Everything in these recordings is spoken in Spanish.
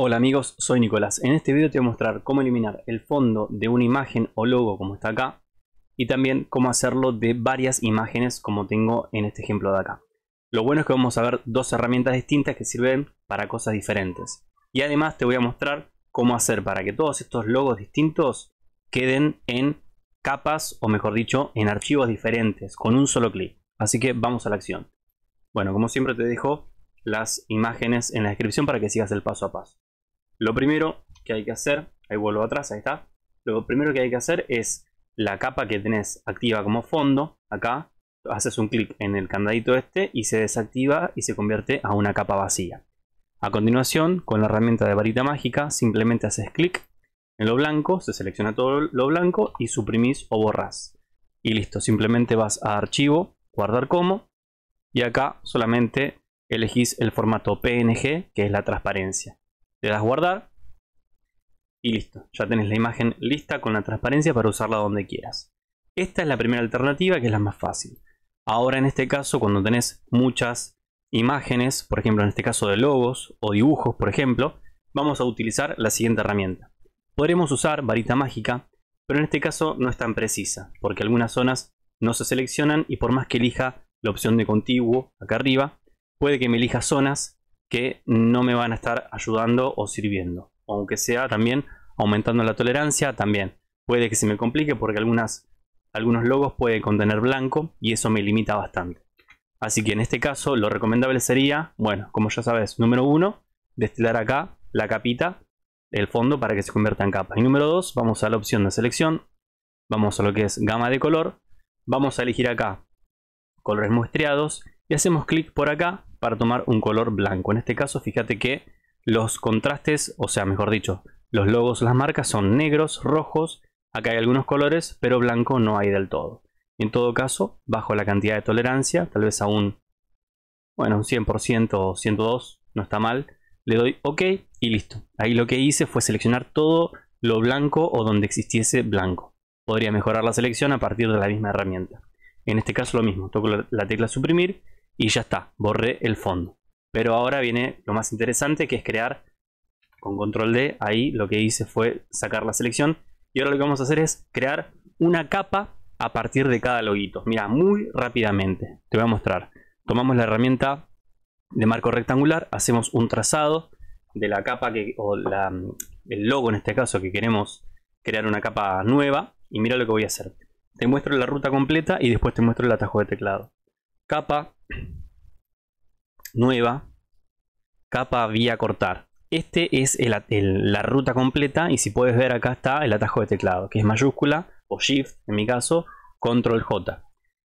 Hola amigos, soy Nicolás. En este video te voy a mostrar cómo eliminar el fondo de una imagen o logo como está acá y también cómo hacerlo de varias imágenes como tengo en este ejemplo de acá. Lo bueno es que vamos a ver dos herramientas distintas que sirven para cosas diferentes. Y además te voy a mostrar cómo hacer para que todos estos logos distintos queden en capas o mejor dicho en archivos diferentes con un solo clic. Así que vamos a la acción. Bueno, como siempre te dejo las imágenes en la descripción para que sigas el paso a paso. Lo primero que hay que hacer, ahí vuelvo atrás, ahí está. Lo primero que hay que hacer es la capa que tenés activa como fondo, acá, haces un clic en el candadito este y se desactiva y se convierte a una capa vacía. A continuación, con la herramienta de varita mágica, simplemente haces clic en lo blanco, se selecciona todo lo blanco y suprimís o borrás. Y listo, simplemente vas a archivo, guardar como, y acá solamente elegís el formato PNG, que es la transparencia le das guardar y listo. Ya tenés la imagen lista con la transparencia para usarla donde quieras. Esta es la primera alternativa que es la más fácil. Ahora en este caso cuando tenés muchas imágenes, por ejemplo en este caso de logos o dibujos por ejemplo, vamos a utilizar la siguiente herramienta. Podremos usar varita mágica, pero en este caso no es tan precisa, porque algunas zonas no se seleccionan y por más que elija la opción de contiguo acá arriba, puede que me elija zonas que no me van a estar ayudando o sirviendo. Aunque sea también aumentando la tolerancia, también puede que se me complique porque algunas, algunos logos pueden contener blanco y eso me limita bastante. Así que en este caso lo recomendable sería, bueno, como ya sabes, número uno, destilar acá la capita, el fondo para que se convierta en capa. Y número dos, vamos a la opción de selección, vamos a lo que es gama de color, vamos a elegir acá colores muestreados y hacemos clic por acá para tomar un color blanco. En este caso, fíjate que los contrastes, o sea, mejor dicho, los logos, las marcas son negros, rojos, acá hay algunos colores, pero blanco no hay del todo. En todo caso, bajo la cantidad de tolerancia, tal vez a un, bueno, un 100% o 102, no está mal, le doy OK y listo. Ahí lo que hice fue seleccionar todo lo blanco o donde existiese blanco. Podría mejorar la selección a partir de la misma herramienta. En este caso lo mismo, toco la tecla suprimir y ya está, borré el fondo. Pero ahora viene lo más interesante que es crear con control D, ahí lo que hice fue sacar la selección y ahora lo que vamos a hacer es crear una capa a partir de cada loguito. Mira, muy rápidamente, te voy a mostrar. Tomamos la herramienta de marco rectangular, hacemos un trazado de la capa que, o el logo en este caso que queremos crear una capa nueva y mira lo que voy a hacer. Te muestro la ruta completa y después te muestro el atajo de teclado. Capa nueva, capa vía cortar. Este es la ruta completa y si puedes ver acá está el atajo de teclado, que es mayúscula o shift en mi caso, control J.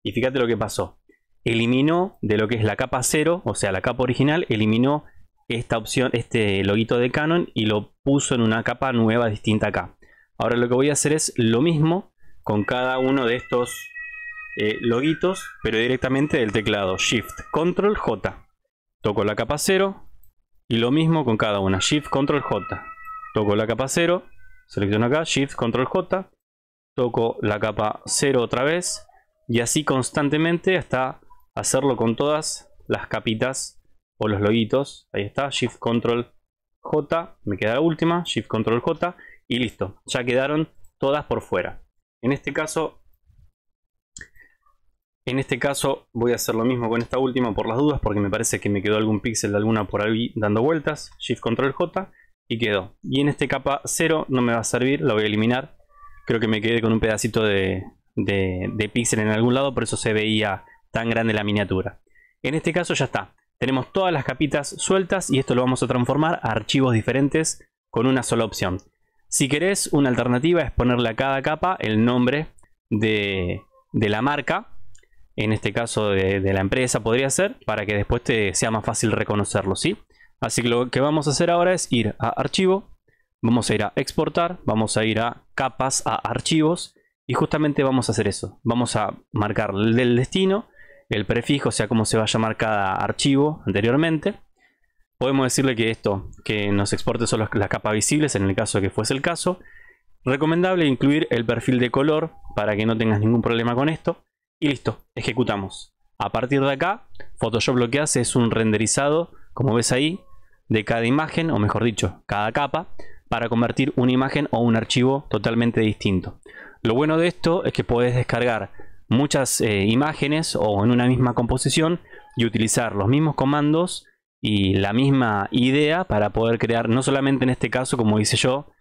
Y fíjate lo que pasó. Eliminó de lo que es la capa 0, o sea la capa original, eliminó esta opción, este loguito de Canon y lo puso en una capa nueva distinta acá. Ahora lo que voy a hacer es lo mismo con cada uno de estos eh, loguitos, pero directamente del teclado Shift Control J. Toco la capa 0 y lo mismo con cada una. Shift Control J. Toco la capa 0, selecciono acá, Shift Control J. Toco la capa 0 otra vez y así constantemente hasta hacerlo con todas las capitas o los loguitos. Ahí está, Shift Control J, me queda la última, Shift Control J y listo. Ya quedaron todas por fuera. En este caso en este caso voy a hacer lo mismo con esta última por las dudas porque me parece que me quedó algún píxel de alguna por ahí dando vueltas. Shift Control J y quedó. Y en este capa 0 no me va a servir, la voy a eliminar. Creo que me quedé con un pedacito de, de, píxel en algún lado, por eso se veía tan grande la miniatura. En este caso ya está. Tenemos todas las capitas sueltas y esto lo vamos a transformar a archivos diferentes con una sola opción. Si querés, una alternativa es ponerle a cada capa el nombre de, de la marca en este caso de, la empresa podría ser, para que después te sea más fácil reconocerlo, ¿sí? Así que lo que vamos a hacer ahora es ir a archivo, vamos a ir a exportar, vamos a ir a capas, a archivos, y justamente vamos a hacer eso. Vamos a marcar el destino, el prefijo, o sea, cómo se va a llamar cada archivo anteriormente. Podemos decirle que esto, que nos exporte solo las capas visibles, en el caso de que fuese el caso. Recomendable incluir el perfil de color para que no tengas ningún problema con esto. Y listo, ejecutamos. A partir de acá, Photoshop lo que hace es un renderizado, como ves ahí, de cada imagen, o mejor dicho, cada capa, para convertir una imagen o un archivo totalmente distinto. Lo bueno de esto es que puedes descargar muchas eh, imágenes o en una misma composición y utilizar los mismos comandos y la misma idea para poder crear, no solamente en este caso, como hice yo,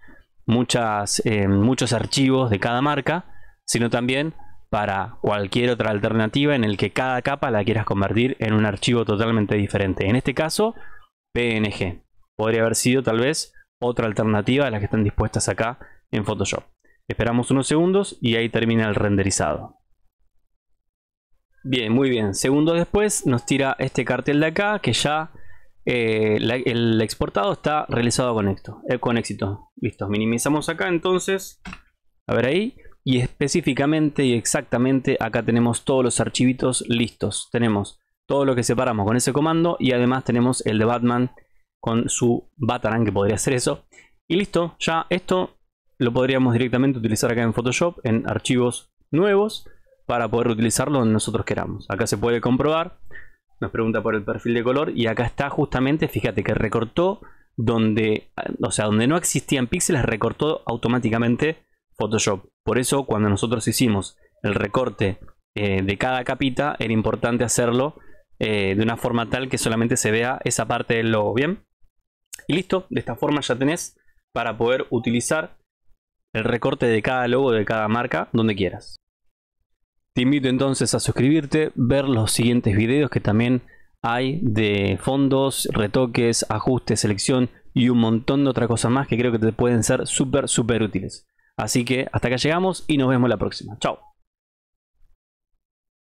muchas, eh, muchos archivos de cada marca, sino también para cualquier otra alternativa en el que cada capa la quieras convertir en un archivo totalmente diferente. En este caso, PNG. Podría haber sido tal vez otra alternativa a las que están dispuestas acá en Photoshop. Esperamos unos segundos y ahí termina el renderizado. Bien, muy bien. Segundos después nos tira este cartel de acá que ya eh, el exportado está realizado con, esto, eh, con éxito. Listo, minimizamos acá entonces. A ver ahí. Y específicamente y exactamente acá tenemos todos los archivitos listos. Tenemos todo lo que separamos con ese comando y además tenemos el de Batman con su Bataran que podría ser eso. Y listo, ya esto lo podríamos directamente utilizar acá en Photoshop en archivos nuevos para poder utilizarlo donde nosotros queramos. Acá se puede comprobar, nos pregunta por el perfil de color y acá está justamente, fíjate que recortó donde, o sea, donde no existían píxeles, recortó automáticamente Photoshop. Por eso cuando nosotros hicimos el recorte eh, de cada capita, era importante hacerlo eh, de una forma tal que solamente se vea esa parte del logo, ¿bien? Y listo, de esta forma ya tenés para poder utilizar el recorte de cada logo de cada marca donde quieras. Te invito entonces a suscribirte, ver los siguientes videos que también hay de fondos, retoques, ajustes, selección y un montón de otras cosas más que creo que te pueden ser súper, súper útiles. Así que hasta acá llegamos y nos vemos la próxima. Chao.